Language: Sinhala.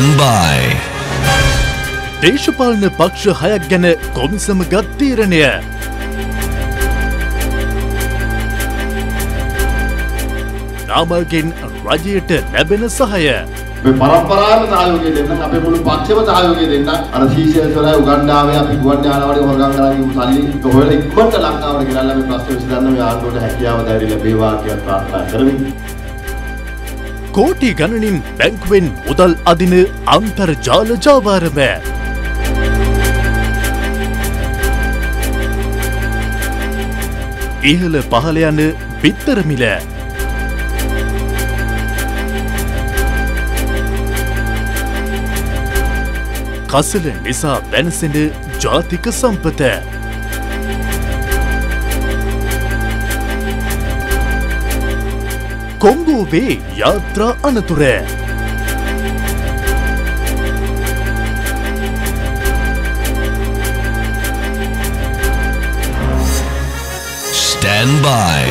By. දේශපාලන පක්ෂ හයක් ගැන කොමිසම ගත් තීරණය. නාමල්ගෙන් රජයට ලැබෙන සහය. මේ පරම්පරාව සහයෝගය දෙන්න අපේ මුළු පක්ෂම සහයෝගය දෙන්න. අර සීෂෙල්ස් වල උගන්ඩාවේ අපි ගුවන් යානාවට හොරගම් කරලා ගිහු සල්ලි හොයලා ඉක්මනට ලංකාවට ගෙනල්ලා මේ ප්‍රශ්න විසඳන්න? මේ ආණ්ඩුවට හැකියාව දැරි ලැබේවා කියලා ප්‍රාර්ථනා කරමින් කෝටි ගණනින් බැංකුවෙන් මුදල් අදින අන්තර්ජාල ජාවාරම. ඉහළ පහළ යන බිත්තරමිල කසල නිසා වැනසෙන ජාතික සම්පත. ಕೊಂಗುವೆ ಯಾತ್ರಾ ಅಣತುರೆ. Stand by